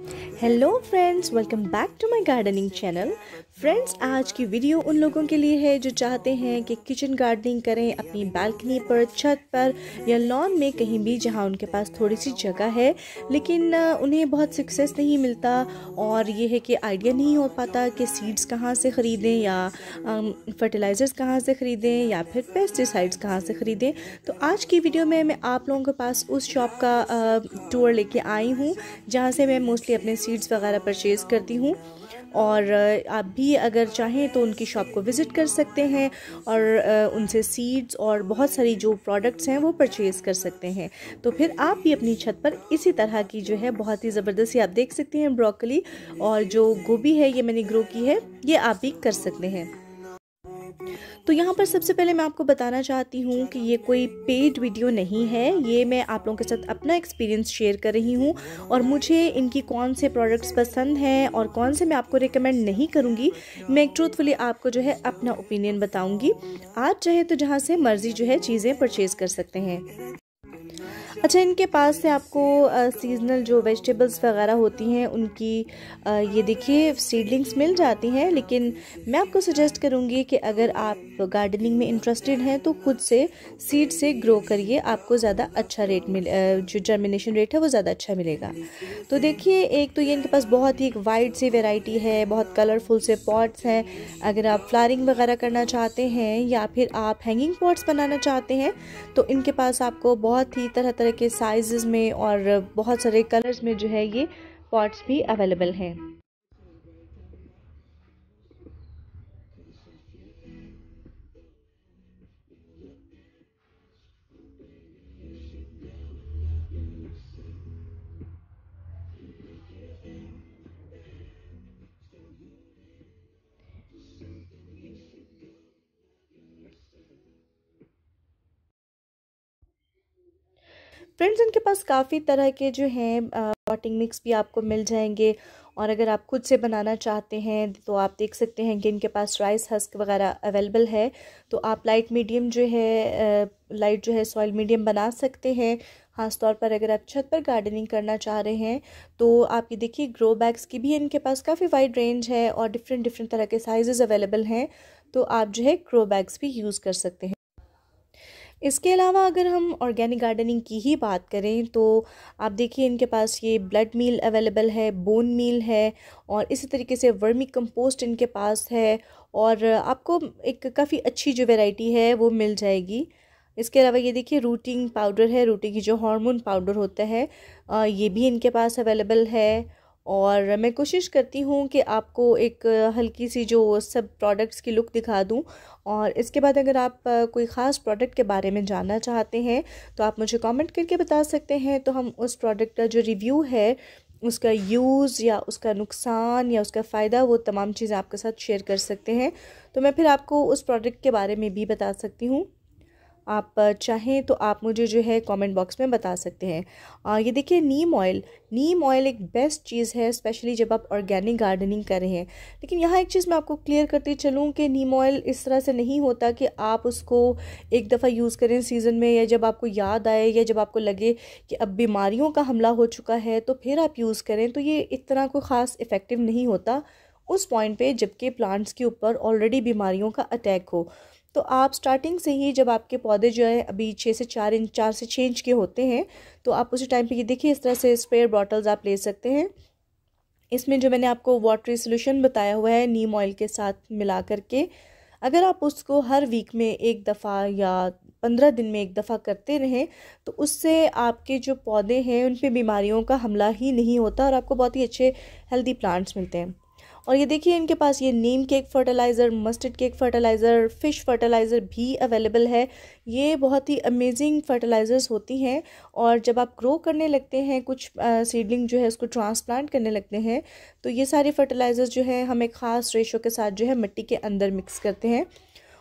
Hello friends welcome back to my gardening channel friends आज की video उन लोगों के लिए है जो चाहते हैं कि किचन गार्डनिंग करें, अपनी बालकनी पर, छत पर, या लॉन में कहीं भी जहाँ उनके पास थोड़ी सी जगह है, लेकिन उन्हें बहुत सक्सेस नहीं मिलता और ये है कि आइडिया नहीं हो पाता कि सीड्स कहाँ से ख़रीदें या फर्टिलाइज़र्स कहाँ से ख़रीदें या फिर पेस्टिसाइड्स कहाँ से ख़रीदें। तो आज की वीडियो में मैं आप लोगों के पास उस शॉप का टूर लेके आई हूँ, जहाँ से मैं मोस्टली अपने सीड्स वगैरह परचेज़ करती हूँ। और आप भी अगर चाहें तो उनकी शॉप को विज़िट कर सकते हैं और उनसे सीड्स और बहुत सारी जो प्रोडक्ट्स हैं वो परचेज़ कर सकते हैं। तो फिर आप भी अपनी छत पर इसी तरह की जो है बहुत ही ज़बरदस्ती आप देख सकते हैं ब्रोकली और जो गोभी है ये मैंने ग्रो की है, ये आप भी कर सकते हैं। तो यहाँ पर सबसे पहले मैं आपको बताना चाहती हूँ कि ये कोई पेड वीडियो नहीं है। ये मैं आप लोगों के साथ अपना एक्सपीरियंस शेयर कर रही हूँ और मुझे इनकी कौन से प्रोडक्ट्स पसंद हैं और कौन से मैं आपको रिकमेंड नहीं करूँगी, मैं एक ट्रूथफुली आपको जो है अपना ओपिनियन बताऊँगी। आप चाहे तो जहाँ से मर्ज़ी जो है चीज़ें परचेज़ कर सकते हैं। अच्छा इनके पास से आपको सीजनल जो वेजिटेबल्स वगैरह होती हैं उनकी आ, ये देखिए सीडलिंग्स मिल जाती हैं लेकिन मैं आपको सजेस्ट करूँगी कि अगर आप गार्डनिंग में इंटरेस्टेड हैं तो खुद से सीड से ग्रो करिए आपको ज़्यादा अच्छा रेट मिल जो जर्मिनेशन रेट है वो ज़्यादा अच्छा मिलेगा। तो देखिए एक तो ये इनके पास बहुत ही एक वाइड सी वेराइटी है बहुत कलरफुल से पॉट्स हैं। अगर आप फ्लारिंग वगैरह करना चाहते हैं या फिर आप हैंगिंग पॉट्स बनाना चाहते हैं तो इनके पास आपको बहुत ही तरह तरह के साइज़ में और बहुत सारे कलर्स में जो है ये पॉट्स भी अवेलेबल हैं। फ्रेंड्स, इनके पास काफ़ी तरह के जो हैं पॉटिंग मिक्स भी आपको मिल जाएँगे। और अगर आप खुद से बनाना चाहते हैं तो आप देख सकते हैं कि इनके पास राइस हस्क वगैरह अवेलेबल है। तो आप लाइट मीडियम जो है लाइट जो है सॉइल मीडियम बना सकते हैं। ख़ास तौर पर अगर आप छत पर गार्डनिंग करना चाह रहे हैं तो आप ये देखिए, ग्रो बैग्स की भी इनके पास काफ़ी वाइड रेंज है और डिफरेंट डिफरेंट तरह के साइज़ अवेलेबल हैं। तो आप जो है, ग्रो बैग्स भी यूज़ कर सकते हैं। इसके अलावा अगर हम ऑर्गेनिक गार्डनिंग की ही बात करें तो आप देखिए इनके पास ये ब्लड मील अवेलेबल है बोन मील है और इसी तरीके से वर्मी कंपोस्ट इनके पास है और आपको एक काफ़ी अच्छी जो वैरायटी है वो मिल जाएगी। इसके अलावा ये देखिए रूटिंग पाउडर है रूटिंग की जो हार्मोन पाउडर होता है ये भी इनके पास अवेलेबल है। और मैं कोशिश करती हूँ कि आपको एक हल्की सी जो सब प्रोडक्ट्स की लुक दिखा दूँ। और इसके बाद अगर आप कोई ख़ास प्रोडक्ट के बारे में जानना चाहते हैं तो आप मुझे कमेंट करके बता सकते हैं। तो हम उस प्रोडक्ट का जो रिव्यू है, उसका यूज़ या उसका नुकसान या उसका फ़ायदा वो तमाम चीज़ें आपके साथ शेयर कर सकते हैं। तो मैं फिर आपको उस प्रोडक्ट के बारे में भी बता सकती हूँ। आप चाहें तो आप मुझे जो है कमेंट बॉक्स में बता सकते हैं। आ, ये देखिए नीम ऑयल नीम ऑयल एक बेस्ट चीज़ है स्पेशली जब आप ऑर्गेनिक गार्डनिंग कर रहे हैं। लेकिन यहाँ एक चीज़ मैं आपको क्लियर करती चलूँ कि नीम ऑयल इस तरह से नहीं होता कि आप उसको एक दफ़ा यूज़ करें सीज़न में या जब आपको याद आए या जब आपको लगे कि अब बीमारियों का हमला हो चुका है तो फिर आप यूज़ करें। तो ये इतना कोई ख़ास इफ़ेक्टिव नहीं होता उस पॉइंट पे जबकि प्लांट्स के ऊपर ऑलरेडी बीमारियों का अटैक हो। तो आप स्टार्टिंग से ही जब आपके पौधे जो है अभी छः से चार इंच, चार से छः इंच के होते हैं तो आप उसी टाइम पे ये देखिए इस तरह से स्प्रेयर बॉटल्स आप ले सकते हैं। इसमें जो मैंने आपको वाटरी सोल्यूशन बताया हुआ है नीम ऑयल के साथ मिला करके, अगर आप उसको हर वीक में एक दफ़ा या पंद्रह दिन में एक दफ़ा करते रहें तो उससे आपके जो पौधे हैं उन पर बीमारियों का हमला ही नहीं होता और आपको बहुत ही अच्छे हेल्दी प्लांट्स मिलते हैं। और ये देखिए, इनके पास ये neem cake fertiliser mustard cake fertiliser fish fertiliser भी अवेलेबल है। ये बहुत ही अमेजिंग फर्टिलाइज़र्स होती हैं और जब आप ग्रो करने लगते हैं, कुछ सीडलिंग जो है उसको ट्रांसप्लांट करने लगते हैं तो ये सारे फर्टिलाइज़र्स जो है हम एक ख़ास रेशो के साथ जो है मिट्टी के अंदर मिक्स करते हैं।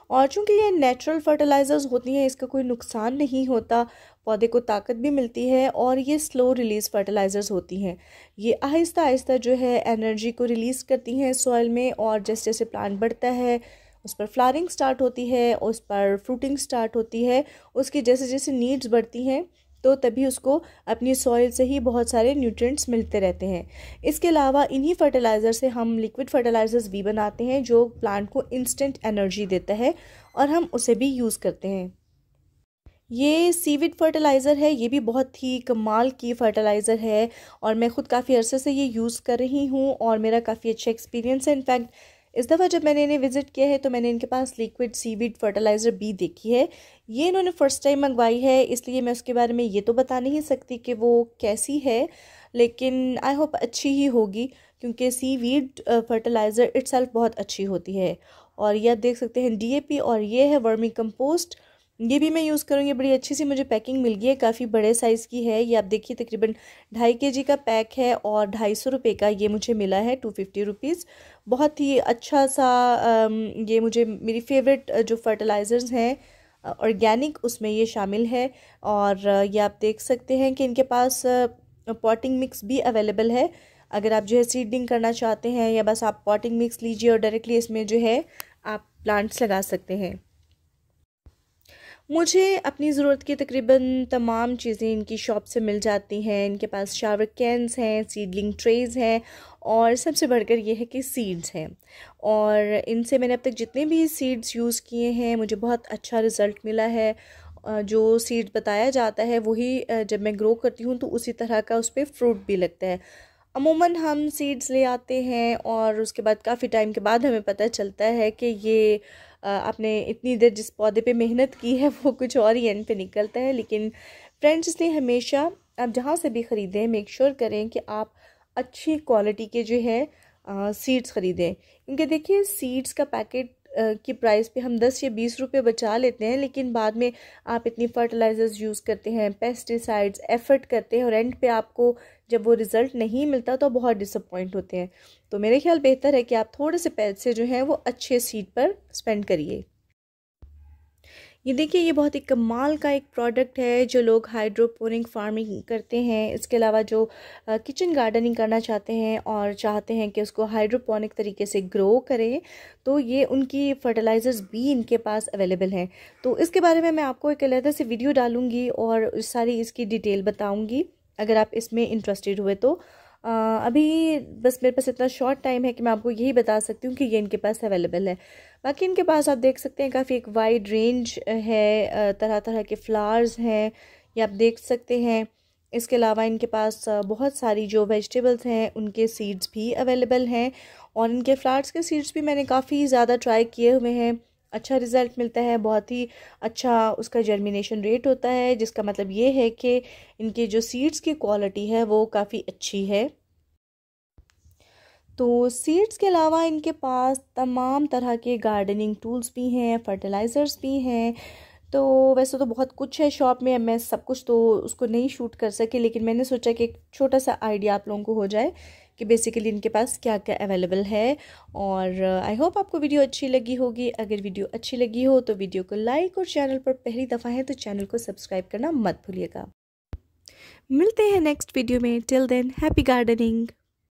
और चूँकि ये नेचुरल फर्टिलाइज़र्स होती हैं, इसका कोई नुकसान नहीं होता, पौधे को ताकत भी मिलती है और ये स्लो रिलीज़ फर्टिलाइज़र्स होती हैं। ये आहिस्ता आहिस्ता जो है एनर्जी को रिलीज़ करती हैं सॉइल में और जैसे जैसे प्लांट बढ़ता है, उस पर फ्लारिंग स्टार्ट होती है, उस पर फ्रूटिंग स्टार्ट होती है, उसकी जैसे जैसे नीड्स बढ़ती हैं तो तभी उसको अपनी सॉइल से ही बहुत सारे न्यूट्रिएंट्स मिलते रहते हैं। इसके अलावा इन्हीं फर्टिलाइज़र से हम लिक्विड फर्टिलाइज़र्स भी बनाते हैं, जो प्लांट को इंस्टेंट एनर्जी देता है और हम उसे भी यूज़ करते हैं। ये सीविड फर्टिलाइज़र है, ये भी बहुत ही कमाल की फ़र्टिलाइज़र है और मैं ख़ुद काफ़ी अरसे से ये यूज़ कर रही हूँ और मेरा काफ़ी अच्छा एक्सपीरियंस है। इनफैक्ट इस दफ़ा जब मैंने इन्हें विज़िट किया है तो मैंने इनके पास लिक्विड सीविड फर्टिलाइज़र भी देखी है। ये इन्होंने फ़र्स्ट टाइम मंगवाई है, इसलिए मैं उसके बारे में ये तो बता नहीं सकती कि वो कैसी है, लेकिन आई होप अच्छी ही होगी, क्योंकि सी वीड फर्टिलाइज़र इट्सल्फ बहुत अच्छी होती है। और यह देख सकते हैं डीएपी और ये है वर्मी कंपोस्ट ये भी मैं यूज़ करूँगी, बड़ी अच्छी सी मुझे पैकिंग मिल गई है, काफ़ी बड़े साइज़ की है। ये आप देखिए तकरीबन ढाई के जी का पैक है और ढाई सौ रुपये का ये मुझे मिला है टू फिफ्टी रुपीज़ बहुत ही अच्छा सा ये मुझे, मेरी फेवरेट जो फर्टिलाइज़र्स हैं ऑर्गेनिक उसमें ये शामिल है और ये आप देख सकते हैं कि इनके पास पॉटिंग मिक्स भी अवेलेबल है। अगर आप जो है सीडिंग करना चाहते हैं या बस आप पॉटिंग मिक्स लीजिए और डायरेक्टली इसमें जो है आप प्लांट्स लगा सकते हैं। मुझे अपनी ज़रूरत की तकरीबन तमाम चीज़ें इनकी शॉप से मिल जाती हैं, इनके पास शावर कैंस हैं सीडलिंग ट्रेज़ हैं और सबसे बढ़कर ये है कि सीड्स हैं। और इनसे मैंने अब तक जितने भी सीड्स यूज़ किए हैं, मुझे बहुत अच्छा रिज़ल्ट मिला है। जो सीड बताया जाता है, वही जब मैं ग्रो करती हूँ तो उसी तरह का उस पर फ्रूट भी लगता है। अमूमन हम सीड्स ले आते हैं और उसके बाद, काफ़ी टाइम के बाद हमें पता चलता है कि ये आपने इतनी देर जिस पौधे पे मेहनत की है, वो कुछ और ही एंड पे निकलता है। लेकिन फ्रेंड्स इसलिए हमेशा आप जहाँ से भी ख़रीदें मेक श्योर करें कि आप अच्छी क्वालिटी के जो है सीड्स ख़रीदें। क्योंकि देखिए सीड्स का पैकेट की प्राइस पे हम दस या बीस रुपए बचा लेते हैं, लेकिन बाद में आप इतनी फर्टिलाइज़र्स यूज़ करते हैं पेस्टिसाइड्स एफर्ट करते हैं और एंड पे आपको जब वो रिज़ल्ट नहीं मिलता तो बहुत डिसअपॉइंट होते हैं। तो मेरे ख्याल बेहतर है कि आप थोड़े से पैसे जो हैं वो अच्छे सीट पर स्पेंड करिए। ये देखिए, ये बहुत ही कमाल का एक प्रोडक्ट है जो लोग हाइड्रोपोनिक फ़ार्मिंग करते हैं। इसके अलावा जो किचन गार्डनिंग करना चाहते हैं और चाहते हैं कि उसको हाइड्रोपोनिक तरीके से ग्रो करें तो ये उनकी फर्टिलाइज़र्स भी इनके पास अवेलेबल हैं। तो इसके बारे में मैं आपको एक अलहदा से वीडियो डालूँगी और सारी इसकी डिटेल बताऊँगी। अगर आप इसमें इंटरेस्टेड हुए तो अभी बस मेरे पास इतना शॉर्ट टाइम है कि मैं आपको यही बता सकती हूँ कि ये इनके पास अवेलेबल है। बाकी इनके पास आप देख सकते हैं काफ़ी एक वाइड रेंज है तरह तरह के फ्लावर्स हैं। ये आप देख सकते हैं। इसके अलावा इनके पास बहुत सारी जो वेजिटेबल्स हैं, उनके सीड्स भी अवेलेबल हैं। और इनके फ्लावर्स के सीड्स भी मैंने काफ़ी ज़्यादा ट्राई किए हुए हैं। अच्छा रिज़ल्ट मिलता है, बहुत ही अच्छा उसका जर्मिनेशन रेट होता है, जिसका मतलब ये है कि इनके जो सीड्स की क्वालिटी है वो काफ़ी अच्छी है। तो सीड्स के अलावा इनके पास तमाम तरह के गार्डनिंग टूल्स भी हैं फर्टिलाइज़र्स भी हैं तो वैसे तो बहुत कुछ है शॉप में, मैं सब कुछ तो उसको नहीं शूट कर सके, लेकिन मैंने सोचा कि एक छोटा सा आइडिया आप लोगों को हो जाए कि बेसिकली इनके पास क्या क्या अवेलेबल है। और आई होप आपको वीडियो अच्छी लगी होगी। अगर वीडियो अच्छी लगी हो तो वीडियो को लाइक और चैनल पर पहली दफ़ा है तो चैनल को सब्सक्राइब करना मत भूलिएगा। मिलते हैं नेक्स्ट वीडियो में। Till then happy gardening